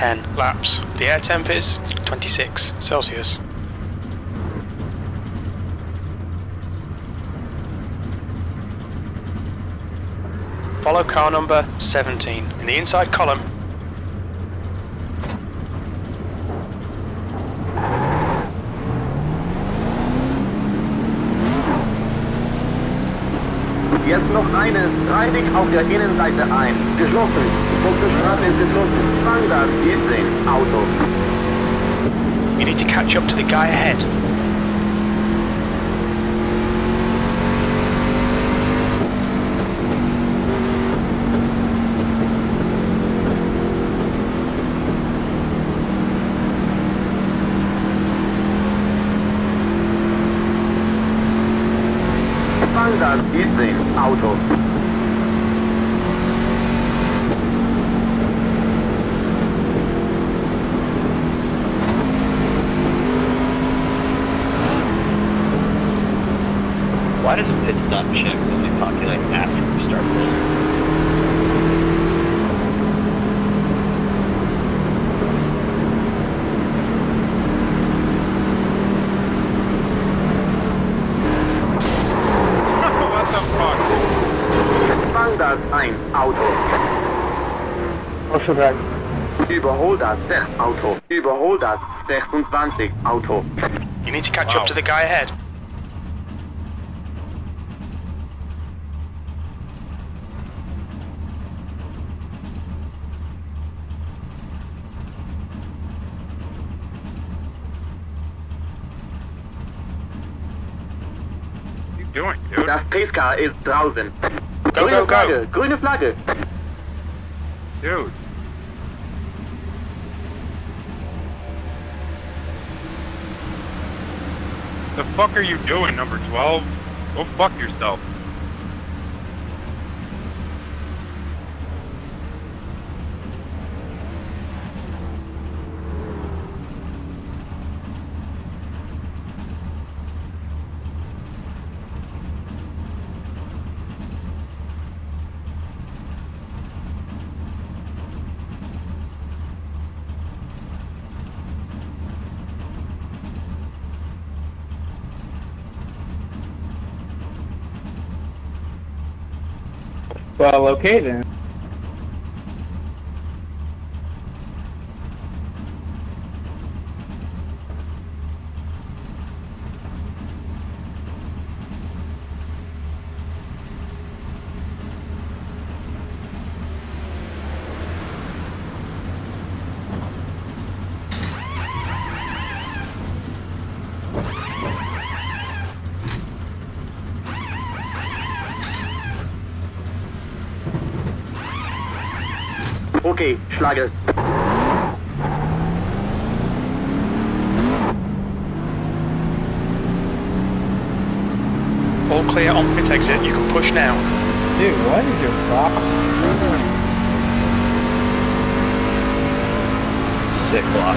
10 laps. The air temp is 26 Celsius. Follow car number 17 in the inside column. Jetzt noch eine, reinig auf der Innenseite ein. Geschlossen. Straße ist geschlossen. Standard, 14, Auto. You need to catch up to the guy ahead. 奥迪。Ausgegangen. Überhol das, 6, Auto. Überhol das, 26, Auto. You need to catch Wow. up to the guy ahead. What are you doing, dude? Das Pacecar ist draußen. Go, grüne go, go. Flagge, grüne Flagge. Dude. The fuck are you doing, number 12? Go fuck yourself. Well, okay then. Okay, Schlage. All clear on pit exit. You can push now. Dude, what is your problem? Sick block.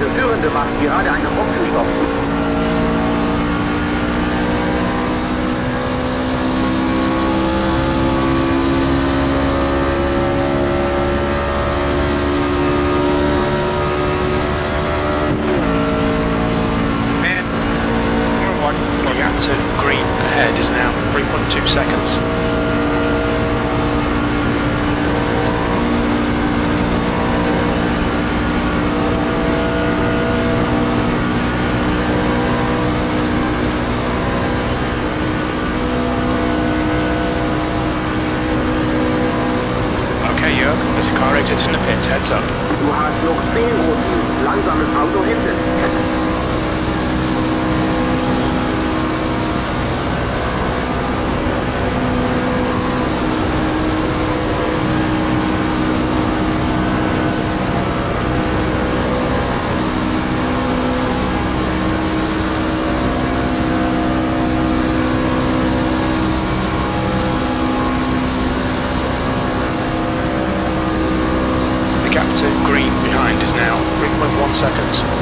Der Führende macht gerade einen Boxenstopp. Seconds.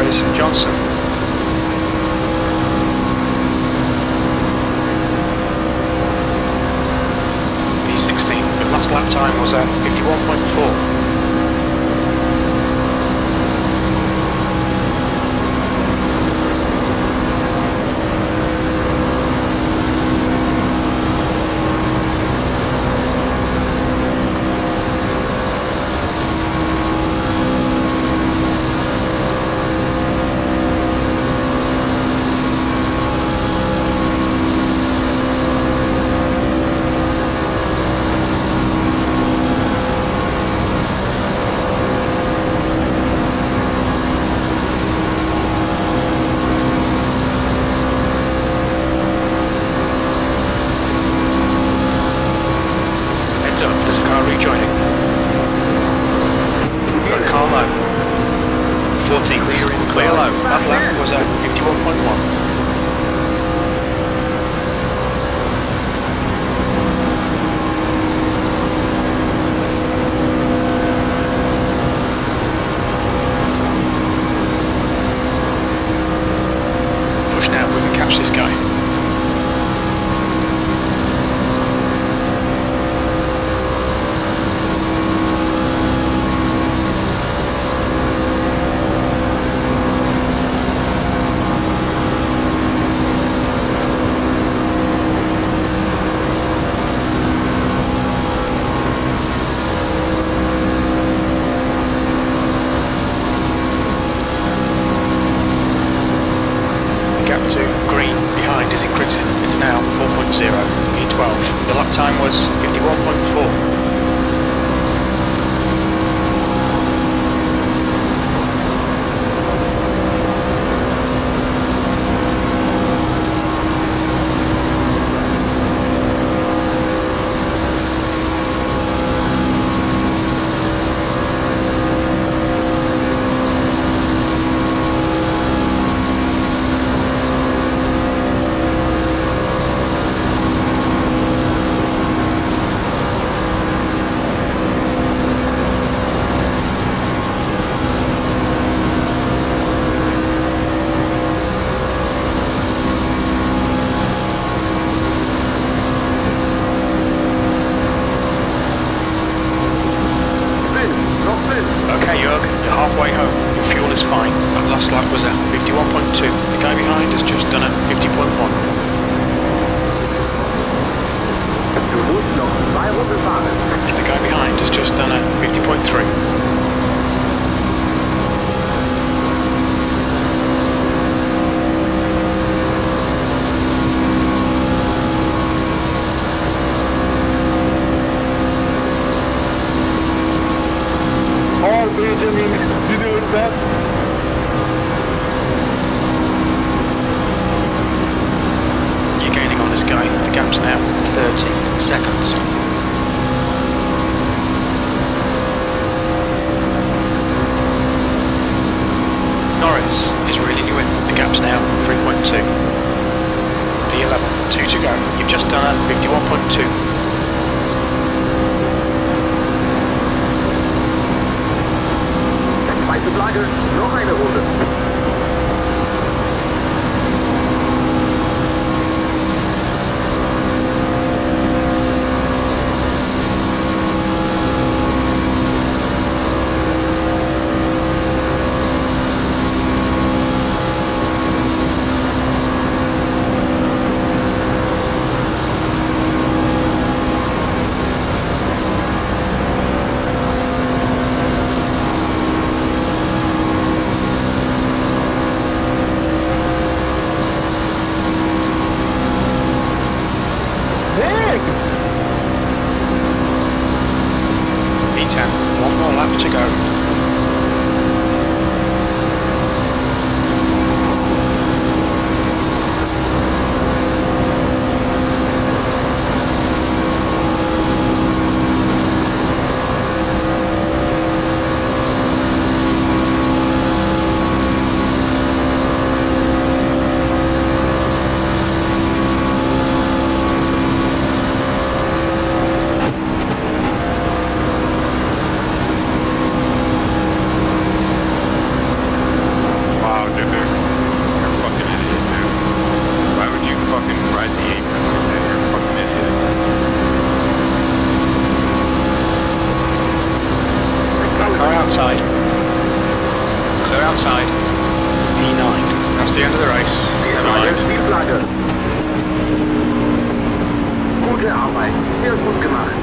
Norris, Johnson. P16, your last lap time was at 51.4. low. Lap was at 51.1. time was 51.4. is fine. That last lap was at 51.2. The guy behind has just done at 50.1. Du musst noch zwei Runden fahren. The guy behind has just done at 50.3. to go. You've just done at 51.2. Der zweite Flagge, noch eine Runde. More to go. Outside. Clear outside. P9. That's the end of the race. Die Never Flagge, mind. die Flagge. Gute Arbeit. Sehr gut gemacht.